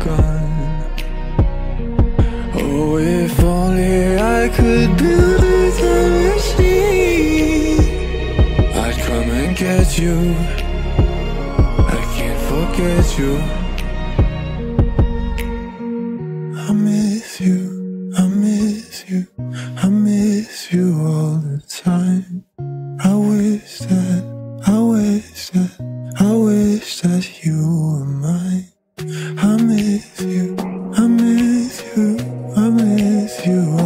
gone Oh, if only I could build a time machine I'd come and get you. I can't forget you. I miss you, I miss you I miss you all the time. I wish that, I wish that, I wish that you.